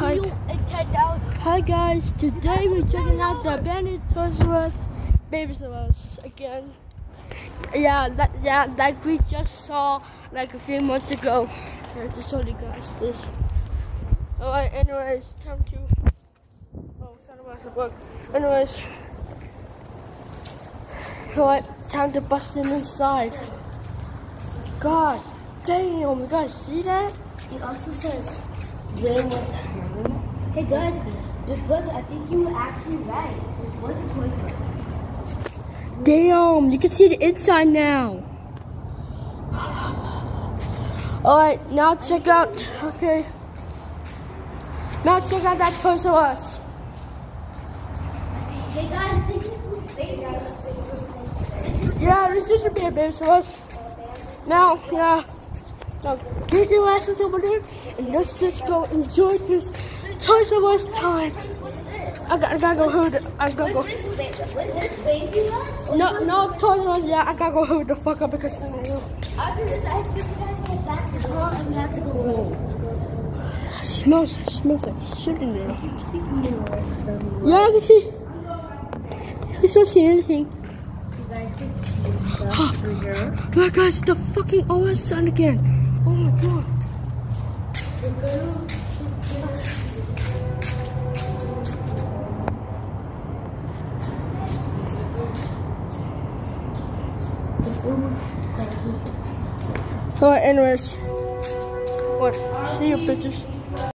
Hi. You and ten dollars. Hi guys, today we're checking out the abandoned Toys R Us, Babies R Us again. Yeah, that yeah, like we just saw like a few months ago. I just showed you guys this. Alright, anyways, time to Oh kind of mess book. Anyways. Alright, time to bust them inside. God damn, you guys see that? It also says win one time. Hey guys, this book, I think you were actually right. This was a toy book. Damn, you can see the inside now. Alright, now check out, okay. Now check out that Toys R Us. Hey guys, this was fake. Yeah, this is a bit Babies R Us. Now, yeah. Now, get your asses over there and let's just go enjoy this Toys R Us time. I, got, I gotta go the- I gotta go. Was this baby? Was this baby us? No, no, Toys R Us, yeah, I gotta go hurry the fuck up because. After this, I have to go back to the and we have to go home. Smells, smells like shit in there. Yeah, I can see. I can still see anything. You guys can see stuff through here. Look, guys, the fucking OS sign again. Oh. Alright, anyways. What? See you bitches.